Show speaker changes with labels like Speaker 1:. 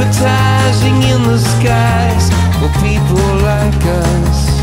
Speaker 1: advertising in the skies for people like us.